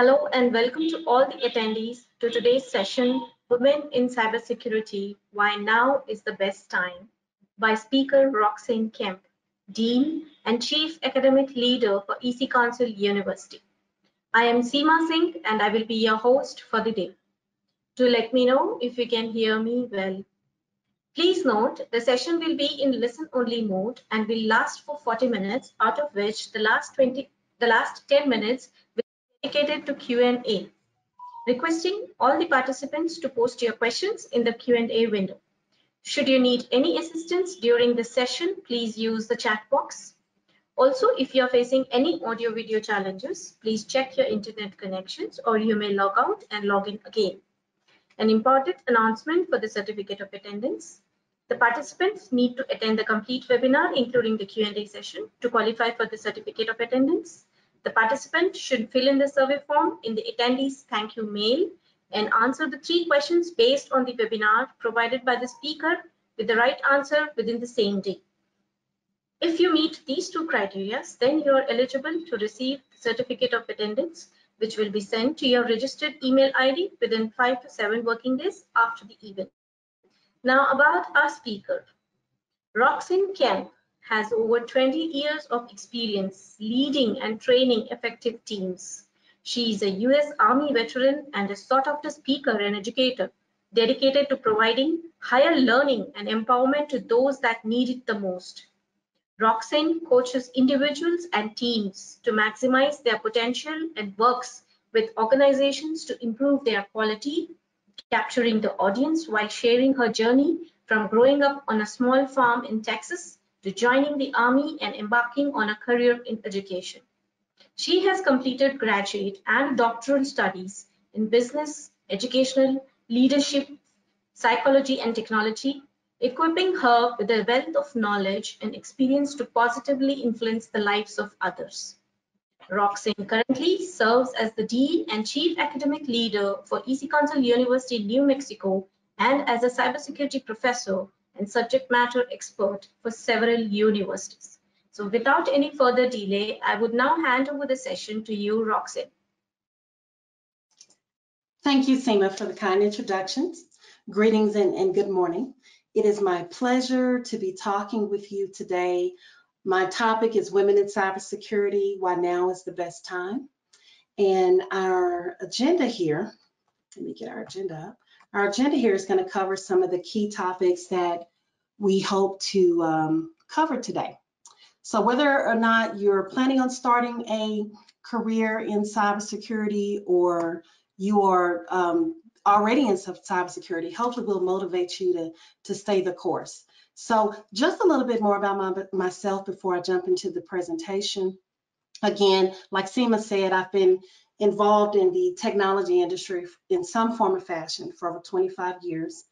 Hello and welcome to all the attendees to today's session, Women in Cybersecurity, Why Now is the Best Time, by speaker Roxane Kemp, Dean and Chief Academic Leader for EC Council University. I am Seema Singh and I will be your host for the day. Do let me know if you can hear me well. Please note the session will be in listen only mode and will last for 40 minutes out of which the last 20 the last 10 minutes dedicated to Q&A. Requesting all the participants to post your questions in the Q&A window. Should you need any assistance during the session, please use the chat box. Also, if you're facing any audio video challenges, please check your internet connections or you may log out and log in again. An important announcement for the certificate of attendance. The participants need to attend the complete webinar, including the Q&A session, to qualify for the certificate of attendance. The participant should fill in the survey form in the attendees thank you mail and answer the three questions based on the webinar provided by the speaker with the right answer within the same day. If you meet these two criteria, then you are eligible to receive the certificate of attendance which will be sent to your registered email ID within five to seven working days after the event. Now about our speaker. Roxane Kemp has over 20 years of experience leading and training effective teams. She is a US Army veteran and a sought after speaker and educator dedicated to providing higher learning and empowerment to those that need it the most. Roxanne coaches individuals and teams to maximize their potential and works with organizations to improve their quality, capturing the audience while sharing her journey from growing up on a small farm in Texas to joining the Army and embarking on a career in education. She has completed graduate and doctoral studies in business, educational, leadership, psychology, and technology, equipping her with a wealth of knowledge and experience to positively influence the lives of others. Roxane currently serves as the Dean and Chief Academic Leader for EC Council University, New Mexico, and as a cybersecurity professor and subject matter expert for several universities. So without any further delay, I would now hand over the session to you, Roxanne. Thank you, Seema, for the kind introductions. Greetings and, and good morning. It is my pleasure to be talking with you today. My topic is Women in Cybersecurity, Why Now is the Best Time. And our agenda here, let me get our agenda up. Our agenda here is going to cover some of the key topics that we hope to um, cover today. So whether or not you're planning on starting a career in cybersecurity or you are um, already in cybersecurity, hopefully will motivate you to, to stay the course. So just a little bit more about my, myself before I jump into the presentation. Again, like Seema said, I've been involved in the technology industry in some form or fashion for over 25 years.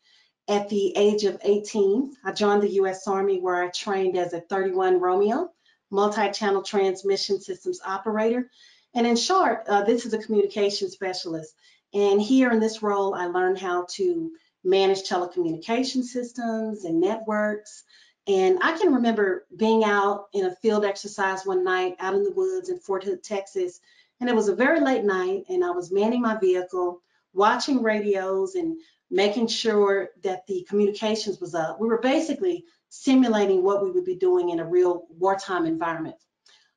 At the age of 18, I joined the U.S. Army where I trained as a 31 Romeo multi-channel transmission systems operator. And in short, uh, this is a communication specialist. And here in this role, I learned how to manage telecommunication systems and networks. And I can remember being out in a field exercise one night out in the woods in Fort Hood, Texas. And it was a very late night, and I was manning my vehicle, watching radios, and making sure that the communications was up. We were basically simulating what we would be doing in a real wartime environment.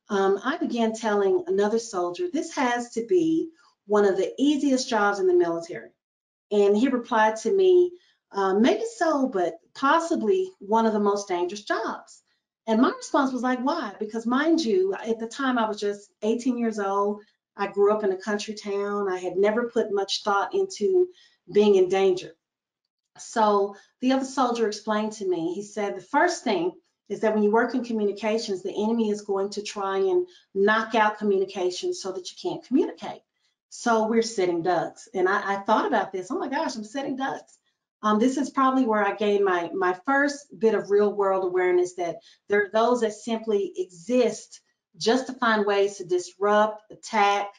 Um, I began telling another soldier, this has to be one of the easiest jobs in the military. And he replied to me, uh, maybe so, but possibly one of the most dangerous jobs. And my response was like, why? Because mind you, at the time I was just 18 years old. I grew up in a country town. I had never put much thought into being in danger. So the other soldier explained to me, he said, the first thing is that when you work in communications, the enemy is going to try and knock out communication so that you can't communicate. So we're sitting ducks. And I, I thought about this, oh my gosh, I'm sitting ducks. Um, this is probably where I gained my, my first bit of real world awareness that there are those that simply exist just to find ways to disrupt, attack,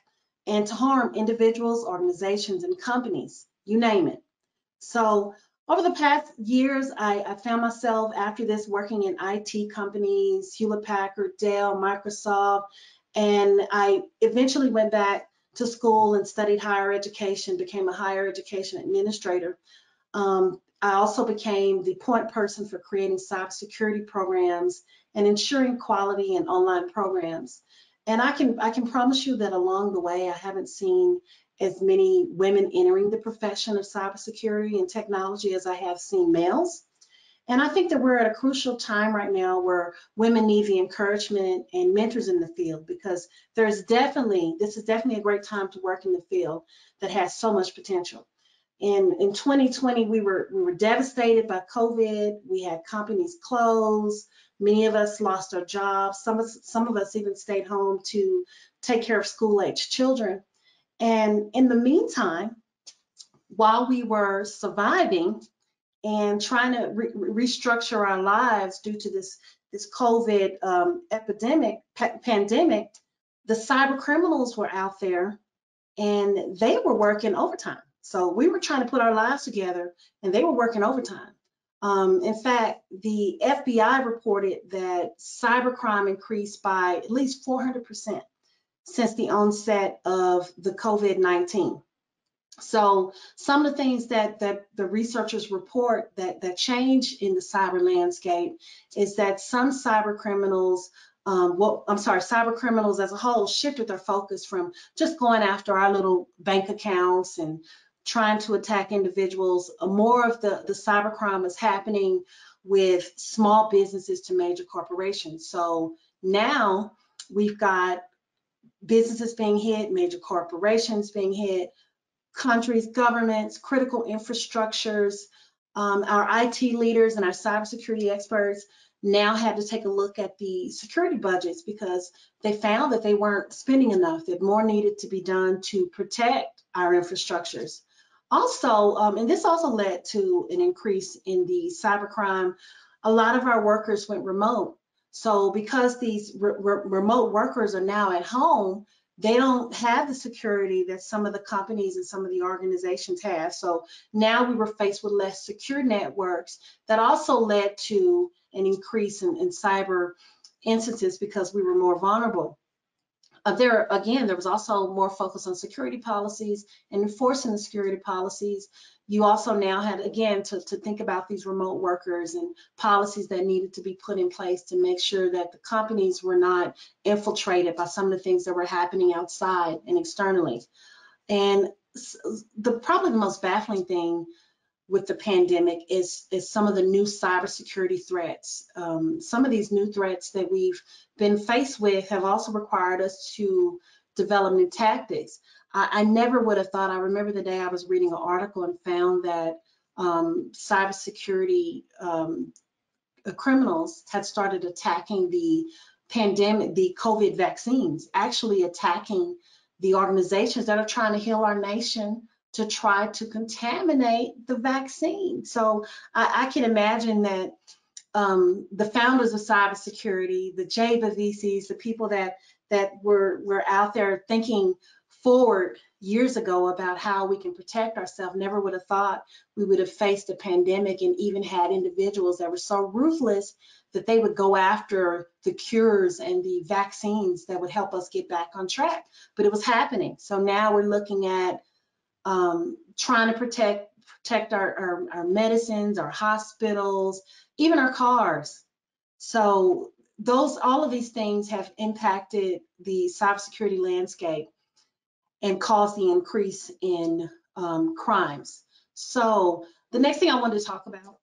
and to harm individuals, organizations, and companies, you name it. So over the past years, I, I, found myself after this working in IT companies, Hewlett Packard, Dell, Microsoft, and I eventually went back to school and studied higher education, became a higher education administrator. Um, I also became the point person for creating cybersecurity programs and ensuring quality in online programs. And I can I can promise you that along the way, I haven't seen as many women entering the profession of cybersecurity and technology as I have seen males. And I think that we're at a crucial time right now where women need the encouragement and mentors in the field because there's definitely, this is definitely a great time to work in the field that has so much potential. And in 2020, we were we were devastated by COVID. We had companies close. Many of us lost our jobs. Some of some of us even stayed home to take care of school-age children. And in the meantime, while we were surviving, and trying to re restructure our lives due to this this COVID um, epidemic pa pandemic, the cyber criminals were out there and they were working overtime. So we were trying to put our lives together and they were working overtime. Um, in fact, the FBI reported that cybercrime increased by at least 400% since the onset of the COVID-19. So some of the things that, that the researchers report that, that change in the cyber landscape is that some cyber criminals, um, what I'm sorry, cyber criminals as a whole shifted their focus from just going after our little bank accounts and trying to attack individuals. More of the, the cyber crime is happening with small businesses to major corporations. So now we've got businesses being hit, major corporations being hit, countries, governments, critical infrastructures, um, our IT leaders and our cybersecurity experts now had to take a look at the security budgets because they found that they weren't spending enough, that more needed to be done to protect our infrastructures. Also, um, and this also led to an increase in the cybercrime, a lot of our workers went remote. So because these re re remote workers are now at home, they don't have the security that some of the companies and some of the organizations have. So now we were faced with less secure networks that also led to an increase in, in cyber instances because we were more vulnerable. Uh, there again, there was also more focus on security policies and enforcing the security policies. You also now had again to, to think about these remote workers and policies that needed to be put in place to make sure that the companies were not infiltrated by some of the things that were happening outside and externally. And the probably the most baffling thing with the pandemic is, is some of the new cybersecurity threats. Um, some of these new threats that we've been faced with have also required us to develop new tactics. I, I never would have thought, I remember the day I was reading an article and found that um, cybersecurity um, uh, criminals had started attacking the pandemic, the COVID vaccines, actually attacking the organizations that are trying to heal our nation to try to contaminate the vaccine. So I, I can imagine that um, the founders of cybersecurity, the JABA VCs, the people that that were were out there thinking forward years ago about how we can protect ourselves, never would have thought we would have faced a pandemic and even had individuals that were so ruthless that they would go after the cures and the vaccines that would help us get back on track. But it was happening. So now we're looking at um, trying to protect protect our, our, our medicines, our hospitals, even our cars. So those all of these things have impacted the cybersecurity landscape and caused the increase in um, crimes. So the next thing I wanted to talk about,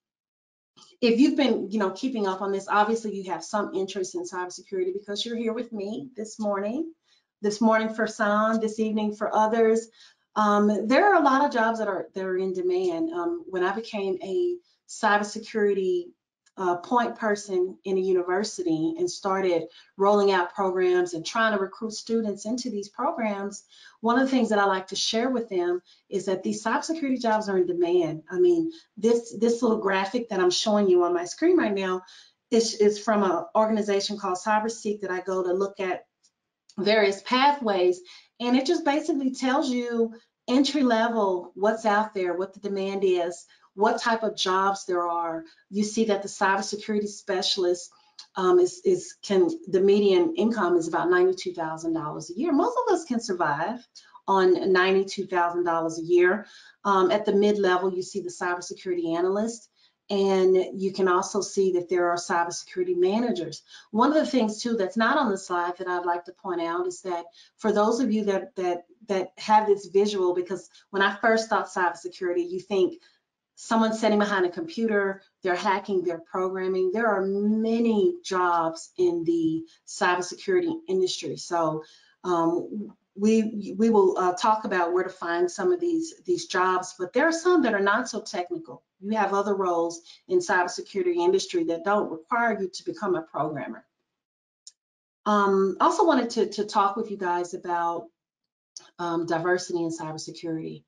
if you've been, you know, keeping up on this, obviously you have some interest in cybersecurity because you're here with me this morning. This morning for some, this evening for others. Um, there are a lot of jobs that are that are in demand. Um, when I became a cybersecurity uh, point person in a university and started rolling out programs and trying to recruit students into these programs, one of the things that I like to share with them is that these cybersecurity jobs are in demand. I mean, this this little graphic that I'm showing you on my screen right now is, is from an organization called CyberSeek that I go to look at various pathways and it just basically tells you entry level, what's out there, what the demand is, what type of jobs there are. You see that the cybersecurity specialist um, is, is can the median income is about $92,000 a year. Most of us can survive on $92,000 a year. Um, at the mid-level, you see the cybersecurity analyst, and you can also see that there are cybersecurity managers. One of the things too that's not on the slide that I'd like to point out is that for those of you that that that have this visual, because when I first thought cybersecurity, you think someone sitting behind a computer, they're hacking, they're programming. There are many jobs in the cybersecurity industry. So um, we we will uh, talk about where to find some of these these jobs, but there are some that are not so technical. You have other roles in cybersecurity industry that don't require you to become a programmer. Um, also wanted to, to talk with you guys about um, diversity in cybersecurity.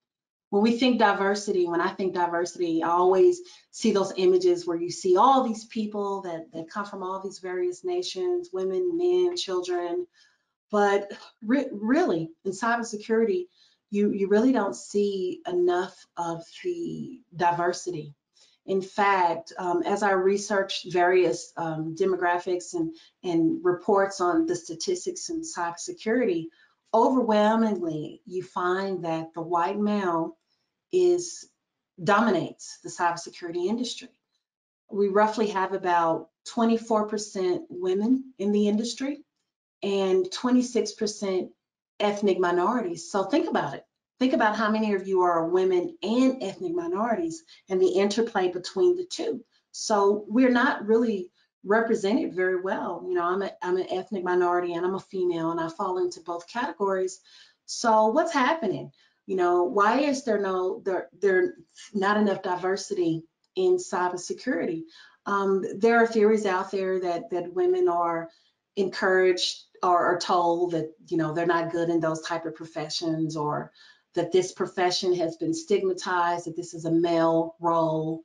When we think diversity, when I think diversity, I always see those images where you see all these people that, that come from all these various nations, women, men, children, but re really, in cybersecurity, you, you really don't see enough of the diversity. In fact, um, as I researched various um, demographics and, and reports on the statistics in cybersecurity, overwhelmingly, you find that the white male is dominates the cybersecurity industry. We roughly have about 24% women in the industry, and 26% ethnic minorities. So think about it. Think about how many of you are women and ethnic minorities and the interplay between the two. So we're not really represented very well. You know, I'm, a, I'm an ethnic minority and I'm a female and I fall into both categories. So what's happening? You know, why is there no, there, there not enough diversity in cybersecurity? Um, there are theories out there that, that women are encouraged or told that you know they're not good in those type of professions or that this profession has been stigmatized that this is a male role.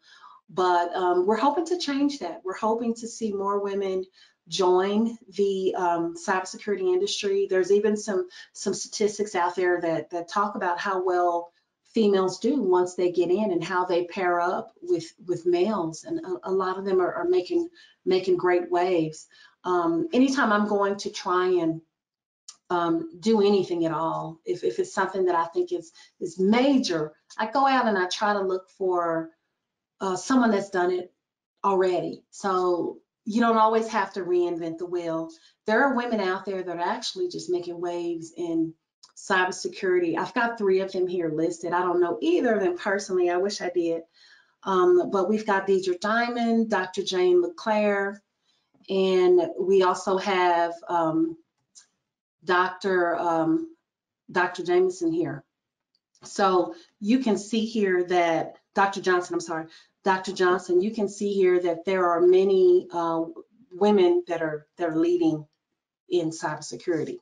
But um, we're hoping to change that. We're hoping to see more women join the um, cybersecurity industry. There's even some some statistics out there that that talk about how well females do once they get in and how they pair up with with males. And a, a lot of them are, are making making great waves um, anytime I'm going to try and um, do anything at all, if, if it's something that I think is, is major, I go out and I try to look for uh, someone that's done it already. So you don't always have to reinvent the wheel. There are women out there that are actually just making waves in cybersecurity. I've got three of them here listed. I don't know either of them personally. I wish I did. Um, but we've got Deidre Diamond, Dr. Jane LeClaire, and we also have um, Dr. Um, Dr. Jameson here. So you can see here that Dr. Johnson, I'm sorry, Dr. Johnson, you can see here that there are many uh, women that are that are leading in cybersecurity.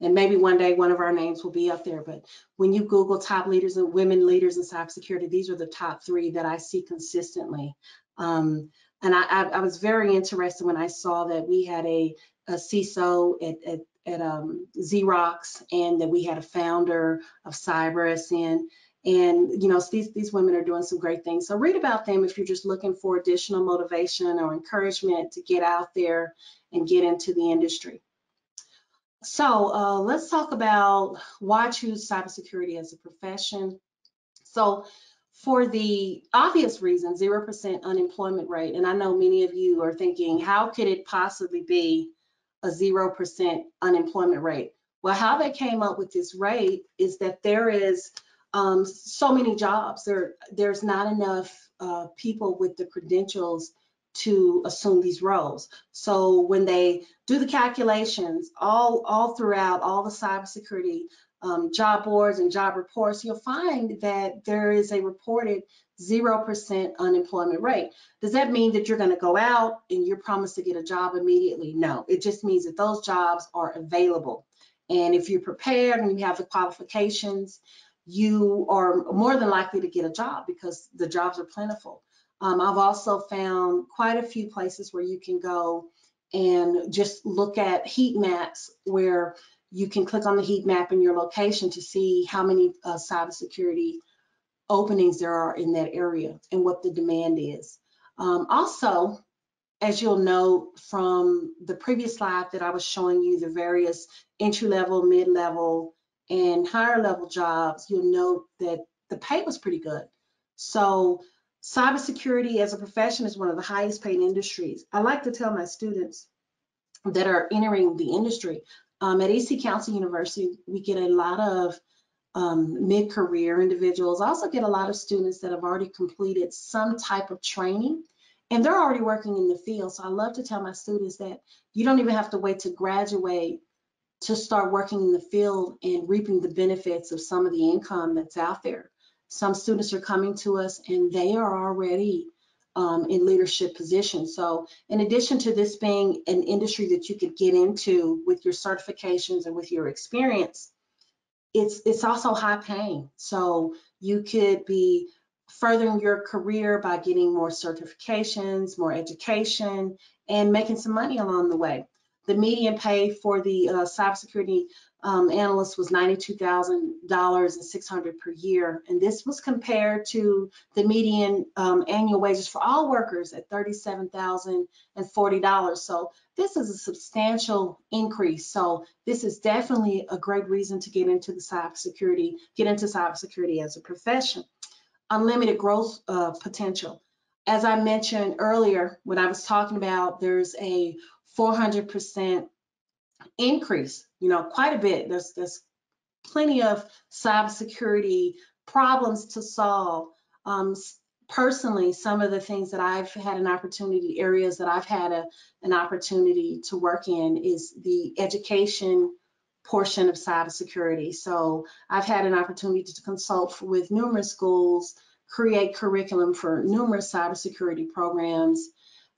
And maybe one day one of our names will be up there. But when you Google top leaders and women leaders in cybersecurity, these are the top three that I see consistently. Um, and I, I, I, was very interested when I saw that we had a, a CISO at, at, at um, Xerox and that we had a founder of CyberSN. And, you know, these, these women are doing some great things. So read about them if you're just looking for additional motivation or encouragement to get out there and get into the industry. So uh, let's talk about why choose cybersecurity as a profession. So for the obvious reason, 0% unemployment rate, and I know many of you are thinking, how could it possibly be a 0% unemployment rate? Well, how they came up with this rate is that there is um, so many jobs. There, there's not enough uh, people with the credentials to assume these roles. So when they do the calculations all, all throughout all the cybersecurity um, job boards and job reports, you'll find that there is a reported 0% unemployment rate. Does that mean that you're going to go out and you're promised to get a job immediately? No, it just means that those jobs are available. And if you're prepared and you have the qualifications, you are more than likely to get a job because the jobs are plentiful. Um, I've also found quite a few places where you can go and just look at heat maps where you can click on the heat map in your location to see how many uh, cybersecurity openings there are in that area and what the demand is. Um, also, as you'll know from the previous slide that I was showing you the various entry level, mid level, and higher level jobs, you'll note that the pay was pretty good. So cybersecurity as a profession is one of the highest paid industries. I like to tell my students that are entering the industry, um, at EC Council University, we get a lot of um, mid-career individuals. I also get a lot of students that have already completed some type of training and they're already working in the field. So I love to tell my students that you don't even have to wait to graduate to start working in the field and reaping the benefits of some of the income that's out there. Some students are coming to us and they are already um, in leadership positions. So in addition to this being an industry that you could get into with your certifications and with your experience, it's it's also high paying. So you could be furthering your career by getting more certifications, more education, and making some money along the way. The median pay for the uh, cybersecurity um, analyst was $92,000 and 600 per year. And this was compared to the median um, annual wages for all workers at $37,040. So this is a substantial increase. So this is definitely a great reason to get into the cybersecurity, get into cybersecurity as a profession. Unlimited growth uh, potential. As I mentioned earlier, when I was talking about there's a 400% increase, you know, quite a bit. There's, there's plenty of cybersecurity problems to solve. Um, personally, some of the things that I've had an opportunity, areas that I've had a, an opportunity to work in is the education portion of cybersecurity. So I've had an opportunity to consult with numerous schools, create curriculum for numerous cybersecurity programs,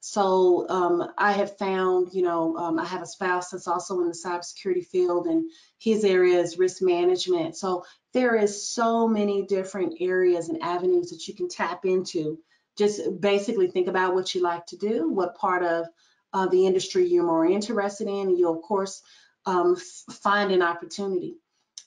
so um, I have found, you know, um, I have a spouse that's also in the cybersecurity field and his area is risk management. So there is so many different areas and avenues that you can tap into. Just basically think about what you like to do, what part of uh, the industry you're more interested in, and you'll of course um, find an opportunity.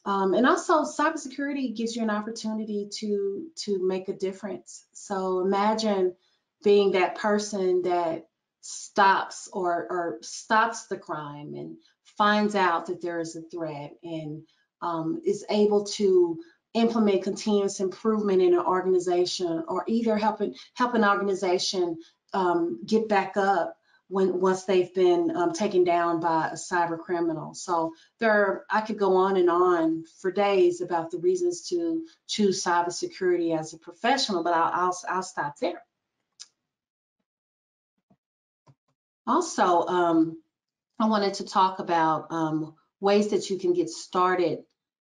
Um, and also cybersecurity gives you an opportunity to to make a difference. So imagine being that person that stops or, or stops the crime and finds out that there is a threat and um, is able to implement continuous improvement in an organization or either helping help an organization um, get back up when once they've been um, taken down by a cyber criminal. So there, I could go on and on for days about the reasons to choose cybersecurity as a professional, but I'll, I'll, I'll stop there. Also, um, I wanted to talk about um, ways that you can get started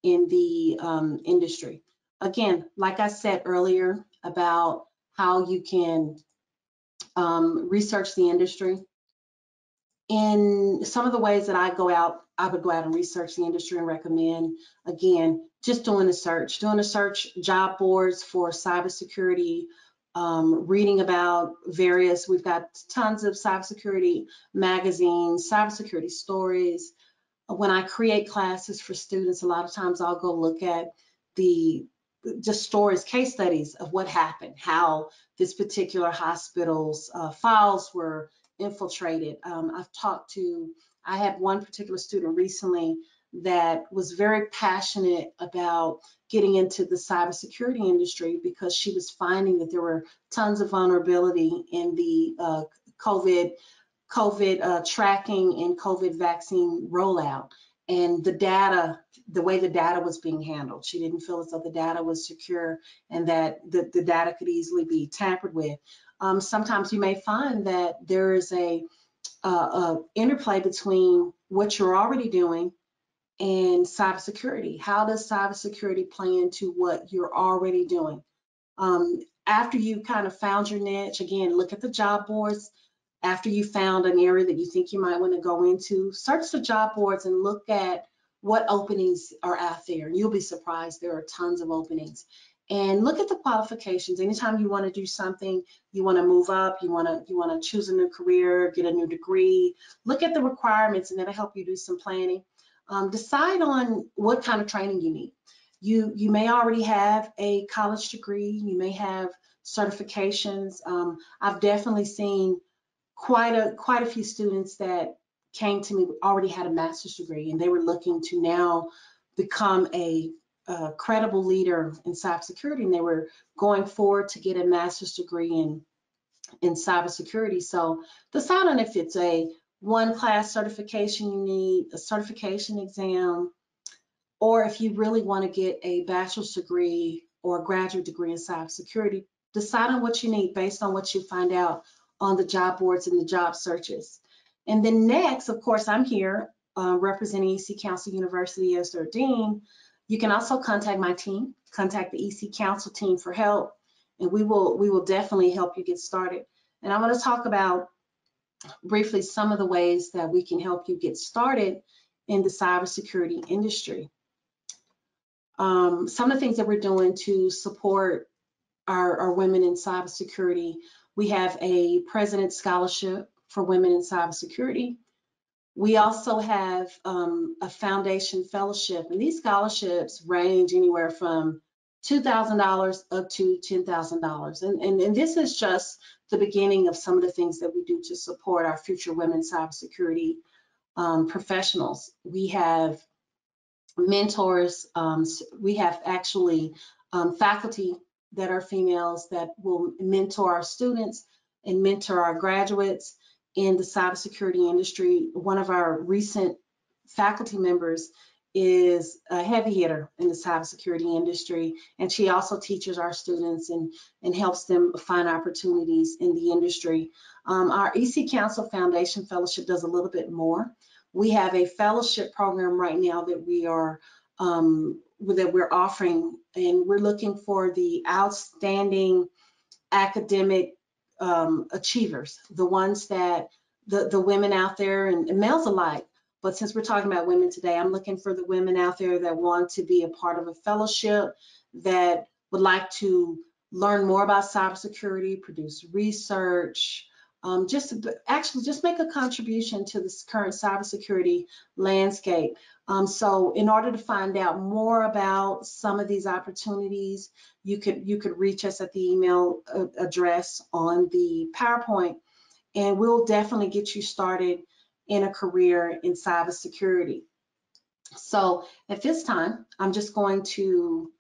in the um, industry. Again, like I said earlier about how you can um, research the industry. In some of the ways that I go out, I would go out and research the industry and recommend, again, just doing a search, doing a search job boards for cybersecurity um, reading about various, we've got tons of cybersecurity magazines, cybersecurity stories. When I create classes for students, a lot of times I'll go look at the just stories, case studies of what happened, how this particular hospital's uh, files were infiltrated. Um, I've talked to, I had one particular student recently that was very passionate about getting into the cybersecurity industry because she was finding that there were tons of vulnerability in the uh, COVID COVID uh, tracking and COVID vaccine rollout and the data, the way the data was being handled. She didn't feel as though the data was secure and that the, the data could easily be tampered with. Um, sometimes you may find that there is a, a, a interplay between what you're already doing and cybersecurity. How does cybersecurity play into what you're already doing? Um, after you kind of found your niche, again, look at the job boards. After you found an area that you think you might want to go into, search the job boards and look at what openings are out there. And you'll be surprised there are tons of openings. And look at the qualifications. Anytime you want to do something, you want to move up, you want to you want to choose a new career, get a new degree, look at the requirements and that'll help you do some planning um, decide on what kind of training you need. You, you may already have a college degree, you may have certifications. Um, I've definitely seen quite a, quite a few students that came to me already had a master's degree and they were looking to now become a, a credible leader in cybersecurity and they were going forward to get a master's degree in in cybersecurity. So decide on if it's a one class certification you need, a certification exam, or if you really want to get a bachelor's degree or a graduate degree in cybersecurity, decide on what you need based on what you find out on the job boards and the job searches. And then next, of course, I'm here uh, representing EC Council University as their dean. You can also contact my team, contact the EC Council team for help, and we will we will definitely help you get started. And I want to talk about briefly some of the ways that we can help you get started in the cybersecurity industry. Um, some of the things that we're doing to support our, our women in cybersecurity, we have a President Scholarship for Women in Cybersecurity. We also have um, a foundation fellowship, and these scholarships range anywhere from $2,000 up to $10,000. And, and, and this is just the beginning of some of the things that we do to support our future women cybersecurity um, professionals. We have mentors, um, we have actually um, faculty that are females that will mentor our students and mentor our graduates in the cybersecurity industry. One of our recent faculty members is a heavy hitter in the cybersecurity industry, and she also teaches our students and, and helps them find opportunities in the industry. Um, our EC Council Foundation Fellowship does a little bit more. We have a fellowship program right now that we are um, that we're offering, and we're looking for the outstanding academic um, achievers, the ones that the, the women out there and, and males alike but since we're talking about women today, I'm looking for the women out there that want to be a part of a fellowship, that would like to learn more about cybersecurity, produce research, um, just actually just make a contribution to this current cybersecurity landscape. Um, so in order to find out more about some of these opportunities, you could you could reach us at the email uh, address on the PowerPoint, and we'll definitely get you started in a career in cybersecurity. So at this time, I'm just going to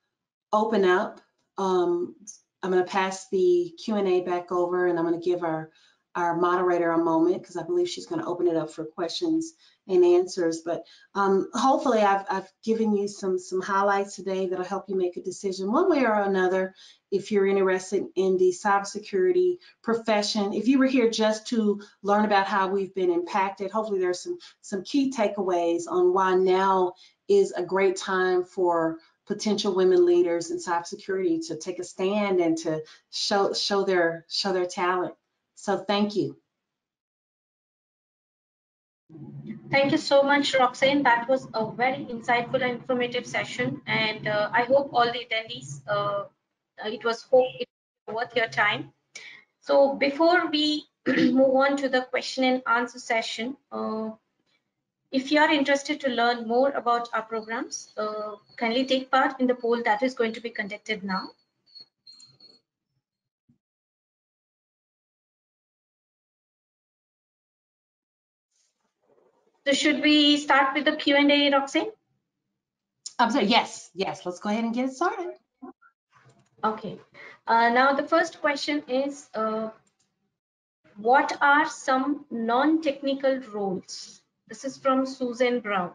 open up. Um, I'm going to pass the Q&A back over and I'm going to give our our moderator a moment because I believe she's going to open it up for questions and answers. But um, hopefully I've, I've given you some, some highlights today that'll help you make a decision one way or another if you're interested in the cybersecurity profession. If you were here just to learn about how we've been impacted, hopefully there's some, some key takeaways on why now is a great time for potential women leaders in cybersecurity to take a stand and to show show their show their talent. So thank you. Thank you so much, Roxanne. That was a very insightful and informative session, and uh, I hope all the attendees, uh, it was hope it was worth your time. So before we move on to the question and answer session, uh, if you are interested to learn more about our programs, uh, kindly take part in the poll that is going to be conducted now. So should we start with the Q&A, Roxanne? I'm sorry, yes, yes, let's go ahead and get it started. Okay, uh, now the first question is, uh, what are some non-technical roles? This is from Susan Brown.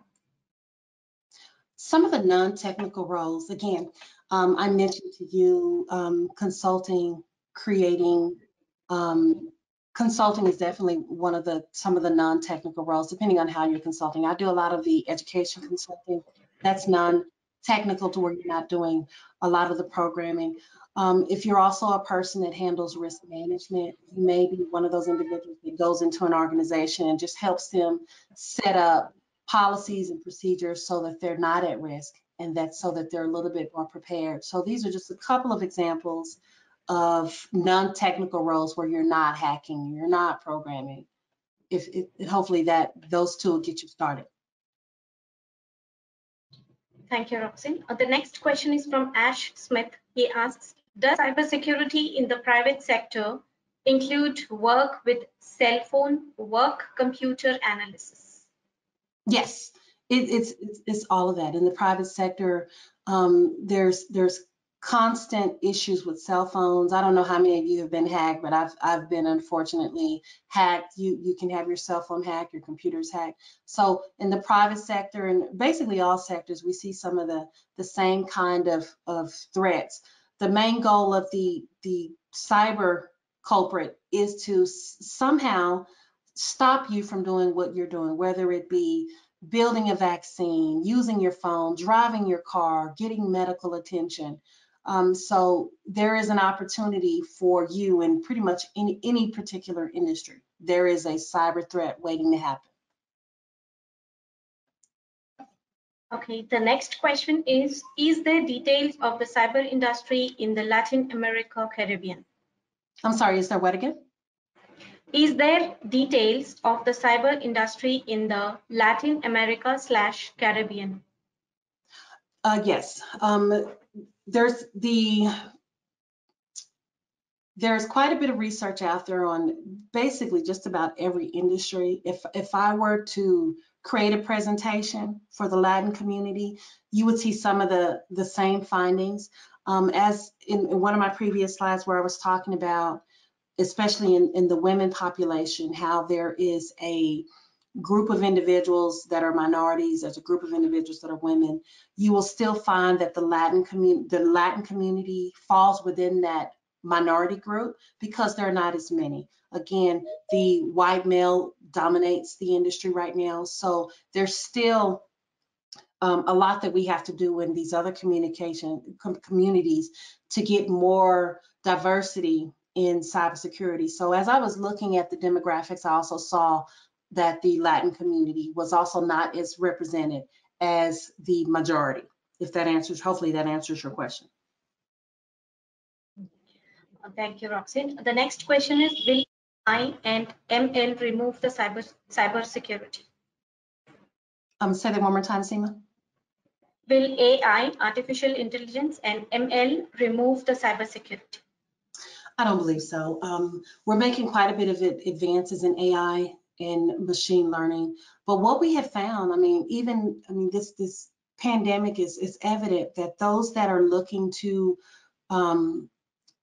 Some of the non-technical roles, again, um, I mentioned to you um, consulting, creating, um, consulting is definitely one of the some of the non-technical roles depending on how you're consulting. I do a lot of the education consulting. That's non-technical to where you're not doing a lot of the programming. Um, if you're also a person that handles risk management you may be one of those individuals that goes into an organization and just helps them set up policies and procedures so that they're not at risk and that so that they're a little bit more prepared. So these are just a couple of examples of non-technical roles where you're not hacking, you're not programming. If, hopefully that those two will get you started. Thank you, Roxanne. Uh, the next question is from Ash Smith. He asks, does cybersecurity in the private sector include work with cell phone work computer analysis? Yes, It, it's, it's it's all of that. In the private sector, um, there's there's constant issues with cell phones. I don't know how many of you have been hacked, but I've I've been unfortunately hacked. You you can have your cell phone hacked, your computer's hacked. So in the private sector and basically all sectors, we see some of the the same kind of of threats. The main goal of the the cyber culprit is to somehow stop you from doing what you're doing, whether it be building a vaccine, using your phone, driving your car, getting medical attention. Um, so there is an opportunity for you in pretty much any, any particular industry. There is a cyber threat waiting to happen. Okay, the next question is, is there details of the cyber industry in the Latin America Caribbean? I'm sorry, is there what again? Is there details of the cyber industry in the Latin America slash Caribbean? Uh, yes, um, there's the there's quite a bit of research out there on basically just about every industry. If if I were to create a presentation for the Latin community, you would see some of the the same findings. Um, as in, in, one of my previous slides where I was talking about, especially in, in the women population, how there is a group of individuals that are minorities, as a group of individuals that are women, you will still find that the Latin community, the Latin community falls within that minority group because there are not as many. Again, the white male dominates the industry right now, so there's still um, a lot that we have to do in these other communication com communities to get more diversity in cybersecurity. So as I was looking at the demographics, I also saw that the Latin community was also not as represented as the majority. If that answers, hopefully that answers your question. Thank you, Roxanne. The next question is, will AI and ML remove the cyber cyber security? Um, say that one more time, Seema. Will AI, artificial intelligence, and ML remove the cyber security? I don't believe so. Um, we're making quite a bit of advances in AI and machine learning. But what we have found, I mean, even, I mean, this this pandemic is is evident that those that are looking to um,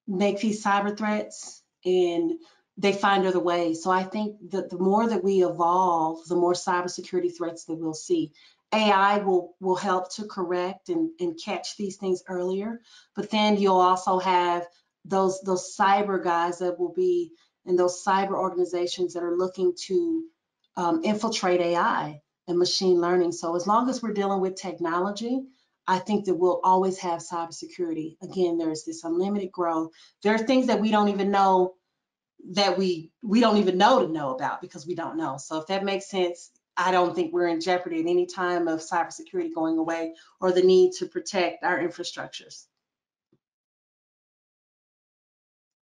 make these cyber threats and they find other ways. So I think that the more that we evolve, the more cybersecurity threats that we'll see. AI will will help to correct and, and catch these things earlier, but then you'll also have those those cyber guys that will be and those cyber organizations that are looking to um, infiltrate AI and machine learning. So as long as we're dealing with technology, I think that we'll always have cybersecurity. Again, there's this unlimited growth. There are things that we don't even know that we we don't even know to know about because we don't know. So if that makes sense, I don't think we're in jeopardy at any time of cybersecurity going away or the need to protect our infrastructures.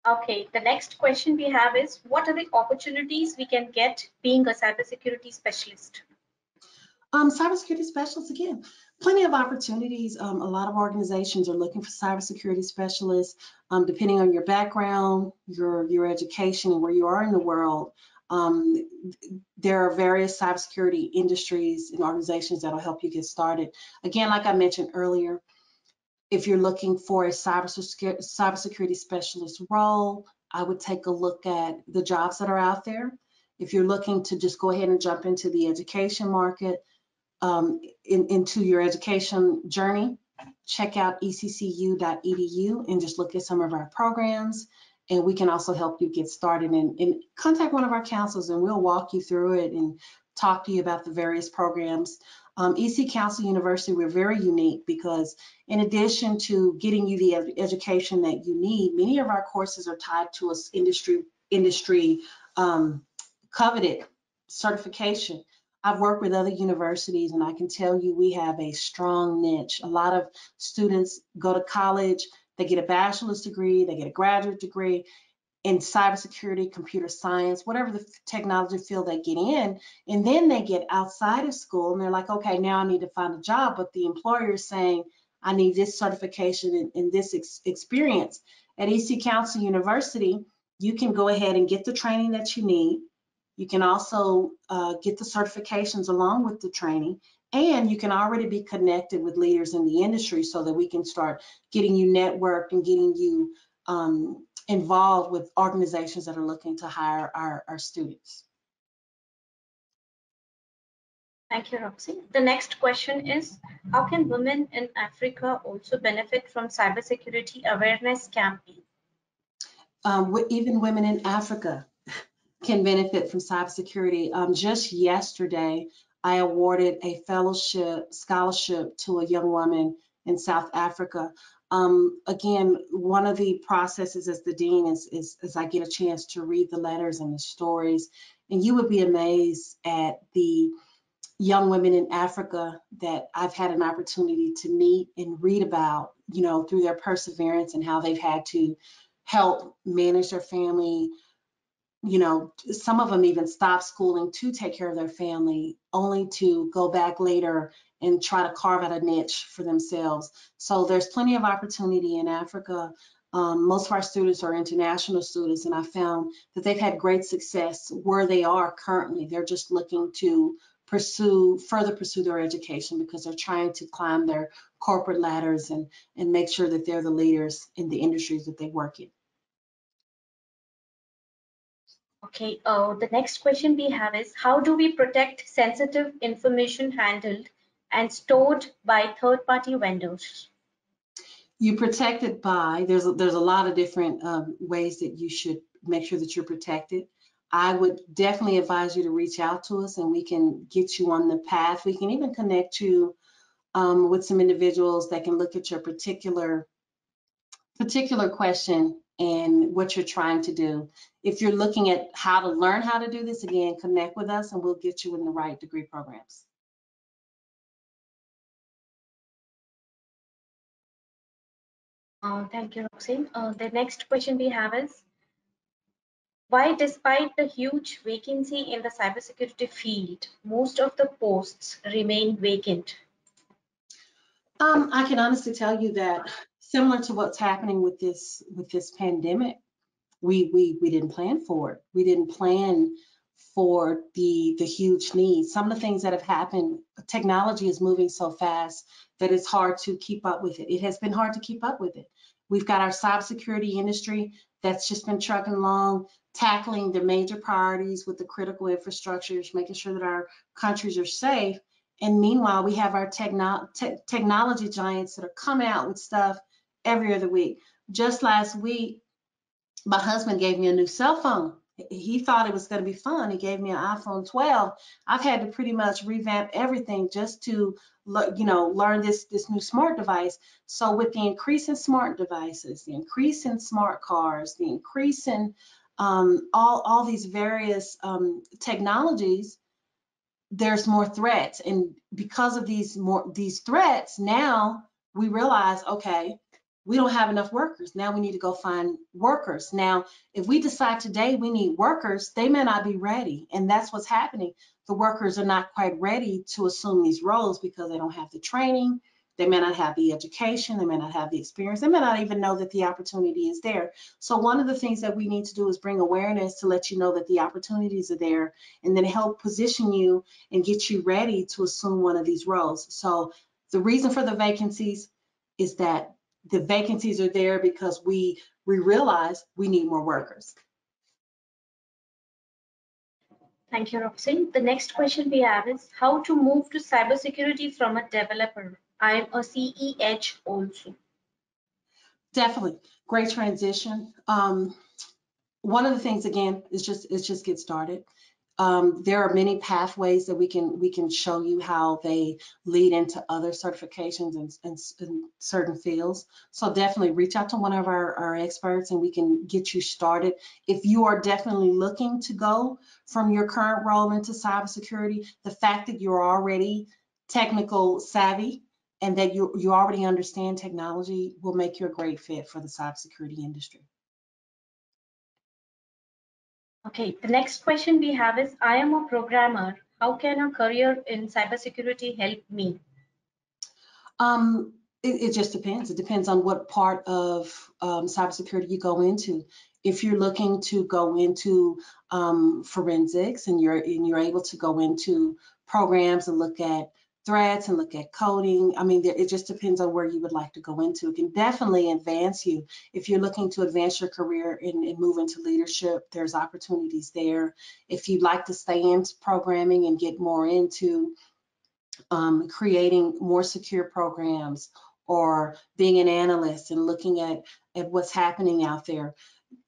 Okay, the next question we have is what are the opportunities we can get being a cybersecurity specialist? Um, cybersecurity specialists, again, plenty of opportunities. Um, a lot of organizations are looking for cybersecurity specialists, um, depending on your background, your, your education, and where you are in the world. Um, there are various cybersecurity industries and organizations that'll help you get started. Again, like I mentioned earlier, if you're looking for a cybersecurity, cybersecurity specialist role, I would take a look at the jobs that are out there. If you're looking to just go ahead and jump into the education market, um, in, into your education journey, check out eccu.edu and just look at some of our programs. And we can also help you get started and, and contact one of our counselors and we'll walk you through it and talk to you about the various programs. Um, EC Council University, we're very unique because in addition to getting you the ed education that you need, many of our courses are tied to us industry industry um, coveted certification. I've worked with other universities and I can tell you we have a strong niche. A lot of students go to college, they get a bachelor's degree, they get a graduate degree, in cybersecurity, computer science, whatever the technology field they get in. And then they get outside of school and they're like, okay, now I need to find a job. But the employer is saying, I need this certification and, and this ex experience. At EC Council University, you can go ahead and get the training that you need. You can also uh, get the certifications along with the training. And you can already be connected with leaders in the industry so that we can start getting you networked and getting you um, involved with organizations that are looking to hire our, our students. Thank you, Roxy. The next question is, how can women in Africa also benefit from cybersecurity awareness campaign? Um, even women in Africa can benefit from cybersecurity. Um, just yesterday, I awarded a fellowship scholarship to a young woman in South Africa. Um, again, one of the processes as the dean is, is, is I get a chance to read the letters and the stories, and you would be amazed at the young women in Africa that I've had an opportunity to meet and read about, you know, through their perseverance and how they've had to help manage their family. You know, some of them even stop schooling to take care of their family, only to go back later and try to carve out a niche for themselves. So there's plenty of opportunity in Africa. Um, most of our students are international students, and I found that they've had great success where they are currently. They're just looking to pursue further pursue their education because they're trying to climb their corporate ladders and and make sure that they're the leaders in the industries that they work in. Okay, uh, the next question we have is how do we protect sensitive information handled and stored by third-party vendors? You protect it by there's a, there's a lot of different um, ways that you should make sure that you're protected. I would definitely advise you to reach out to us and we can get you on the path. We can even connect you um, with some individuals that can look at your particular particular question and what you're trying to do. If you're looking at how to learn how to do this, again, connect with us and we'll get you in the right degree programs. Uh, thank you, Roxanne. Uh, the next question we have is, why, despite the huge vacancy in the cybersecurity field, most of the posts remain vacant? Um, I can honestly tell you that similar to what's happening with this with this pandemic, we we we didn't plan for it. We didn't plan for the the huge needs. Some of the things that have happened, technology is moving so fast that it's hard to keep up with it. It has been hard to keep up with it. We've got our cybersecurity industry that's just been trucking along, tackling the major priorities with the critical infrastructures, making sure that our countries are safe. And meanwhile, we have our techno te technology giants that are coming out with stuff every other week. Just last week, my husband gave me a new cell phone. He thought it was going to be fun. He gave me an iPhone 12. I've had to pretty much revamp everything just to, you know, learn this this new smart device. So with the increase in smart devices, the increase in smart cars, the increase in um, all, all these various um, technologies, there's more threats. And because of these more these threats, now we realize, okay, we don't have enough workers. Now we need to go find workers. Now, if we decide today we need workers, they may not be ready. And that's what's happening. The workers are not quite ready to assume these roles because they don't have the training, they may not have the education, they may not have the experience, they may not even know that the opportunity is there. So one of the things that we need to do is bring awareness to let you know that the opportunities are there and then help position you and get you ready to assume one of these roles. So the reason for the vacancies is that the vacancies are there because we we realize we need more workers. Thank you, Roxanne. The next question we have is how to move to cybersecurity from a developer. I'm a CEH also. Definitely, great transition. Um, one of the things again is just is just get started. Um, there are many pathways that we can we can show you how they lead into other certifications in, in, in certain fields. So definitely reach out to one of our, our experts and we can get you started. If you are definitely looking to go from your current role into cybersecurity, the fact that you're already technical savvy and that you, you already understand technology will make you a great fit for the cybersecurity industry. Okay, the next question we have is, I am a programmer. How can a career in cybersecurity help me? Um, it, it, just depends. It depends on what part of um, cybersecurity you go into. If you're looking to go into um, forensics and you're and you're able to go into programs and look at threats and look at coding. I mean, it just depends on where you would like to go into. It can definitely advance you. If you're looking to advance your career and, and move into leadership, there's opportunities there. If you'd like to stay in programming and get more into um, creating more secure programs or being an analyst and looking at, at what's happening out there,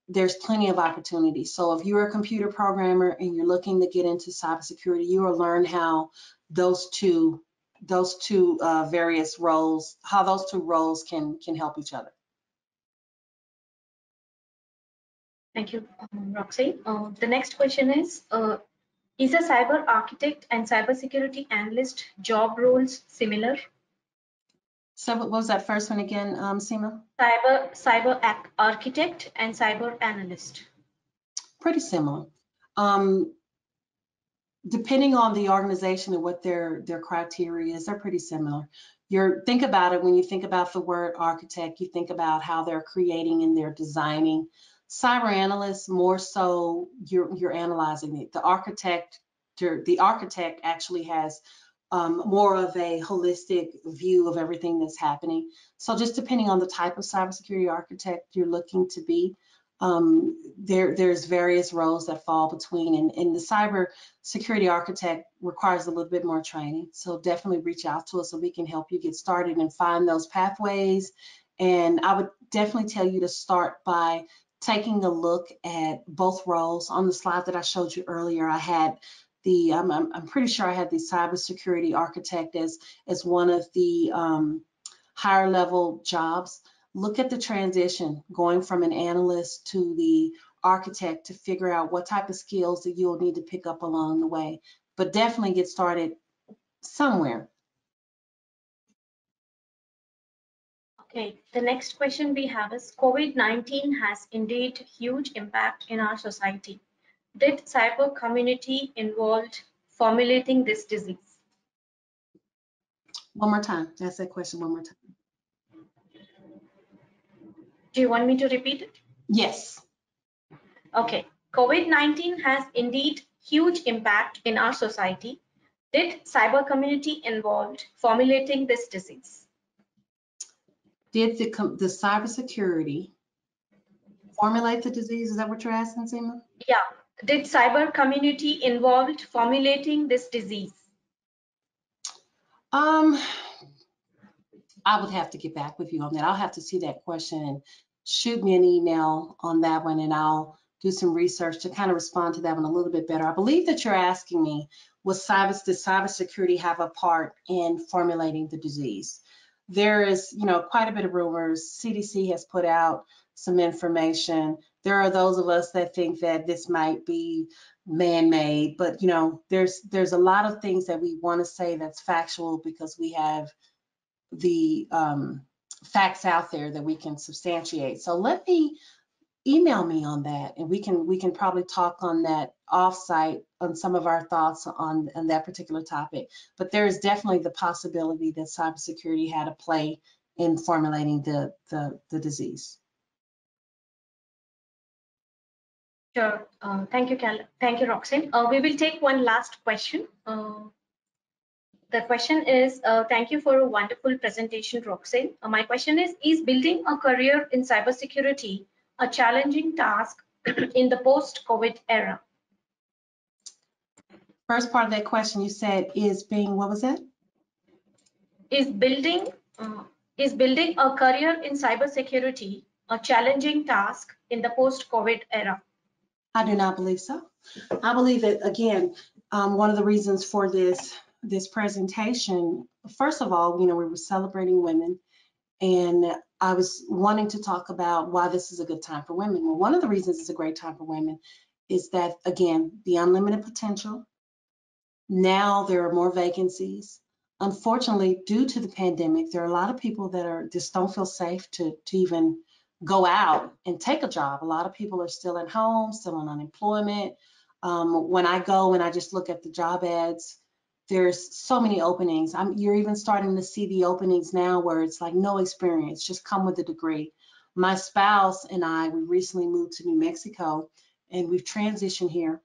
there's plenty of opportunities. So if you're a computer programmer and you're looking to get into cybersecurity, you will learn how those two those two uh, various roles, how those two roles can can help each other. Thank you, um, Roxy. Uh, the next question is, uh, is a cyber architect and cybersecurity analyst job roles similar? So what was that first one again, um, Seema? Cyber, cyber architect and cyber analyst. Pretty similar. Um, depending on the organization and what their their criteria is, they're pretty similar. You're think about it when you think about the word architect, you think about how they're creating and they're designing. Cyber analysts more so you're you're analyzing it. The architect the architect actually has um, more of a holistic view of everything that's happening. So just depending on the type of cybersecurity architect you're looking to be, um, there, there's various roles that fall between and, and the cyber security architect requires a little bit more training. So definitely reach out to us so we can help you get started and find those pathways. And I would definitely tell you to start by taking a look at both roles. On the slide that I showed you earlier, I had the, I'm, I'm pretty sure I had the cybersecurity architect as, as one of the um, higher level jobs look at the transition going from an analyst to the architect to figure out what type of skills that you'll need to pick up along the way. But definitely get started somewhere. Okay, the next question we have is COVID-19 has indeed huge impact in our society. Did cyber community involved formulating this disease? One more time, ask that question one more time. Do you want me to repeat it? Yes. Okay. COVID-19 has indeed huge impact in our society. Did cyber community involved formulating this disease? Did the, the cybersecurity formulate the disease? Is that what you're asking, Seema? Yeah. Did cyber community involved formulating this disease? Um, I would have to get back with you on that. I'll have to see that question and shoot me an email on that one and I'll do some research to kind of respond to that one a little bit better. I believe that you're asking me, was cyber, does cybersecurity have a part in formulating the disease? There is, you know, quite a bit of rumors. CDC has put out some information. There are those of us that think that this might be man-made, but you know, there's there's a lot of things that we want to say that's factual because we have the um, facts out there that we can substantiate. So let me email me on that and we can we can probably talk on that offsite on some of our thoughts on, on that particular topic. But there is definitely the possibility that cybersecurity had a play in formulating the, the, the disease. Sure. Uh, thank you, Cal. Thank you, Roxanne. Uh, we will take one last question. Uh, the question is, uh, thank you for a wonderful presentation, Roxanne. Uh, my question is, is building a career in cybersecurity a challenging task in the post-COVID era? First part of that question you said is being, what was that? Is building, uh, is building a career in cybersecurity a challenging task in the post-COVID era? I do not believe so. I believe that, again, um, one of the reasons for this this presentation, first of all, you know, we were celebrating women and I was wanting to talk about why this is a good time for women. Well, one of the reasons it's a great time for women is that, again, the unlimited potential. Now there are more vacancies. Unfortunately, due to the pandemic, there are a lot of people that are just don't feel safe to, to even go out and take a job. A lot of people are still at home, still on unemployment. Um, when I go and I just look at the job ads, there's so many openings. I'm, you're even starting to see the openings now where it's like no experience, just come with a degree. My spouse and I, we recently moved to New Mexico and we've transitioned here.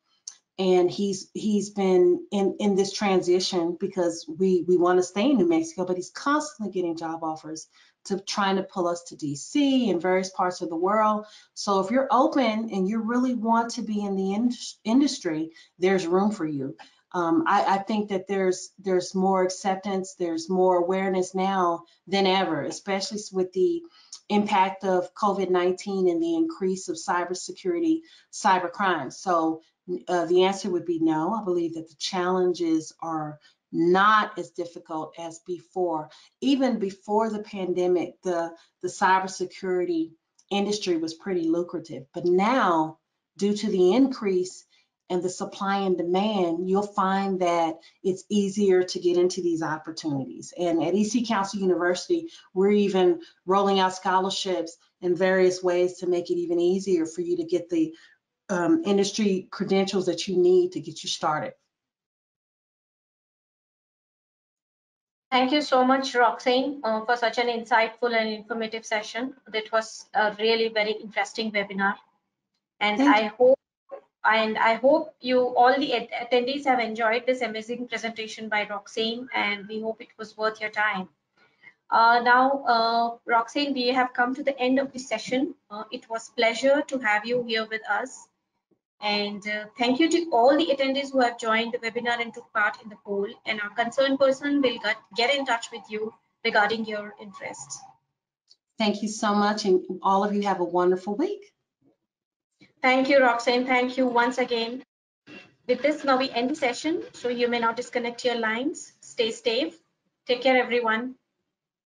and he's he's been in in this transition because we we want to stay in New Mexico, but he's constantly getting job offers to trying to pull us to DC and various parts of the world. So if you're open and you really want to be in the in industry, there's room for you. Um, I, I think that there's there's more acceptance, there's more awareness now than ever, especially with the impact of COVID-19 and the increase of cybersecurity, cyber crime. So uh, the answer would be no. I believe that the challenges are not as difficult as before. Even before the pandemic, the, the cybersecurity industry was pretty lucrative. But now, due to the increase and the supply and demand, you'll find that it's easier to get into these opportunities. And at EC Council University, we're even rolling out scholarships in various ways to make it even easier for you to get the um, industry credentials that you need to get you started. Thank you so much, Roxanne, uh, for such an insightful and informative session. That was a really very interesting webinar. And Thank I hope and I hope you all the attendees have enjoyed this amazing presentation by Roxanne and we hope it was worth your time. Uh, now, uh, Roxanne, we have come to the end of the session. Uh, it was pleasure to have you here with us. And uh, thank you to all the attendees who have joined the webinar and took part in the poll. And our concerned person will get, get in touch with you regarding your interests. Thank you so much, and all of you have a wonderful week. Thank you, Roxanne. Thank you once again. With this, now we end the session, so you may now disconnect your lines. Stay safe. Take care, everyone.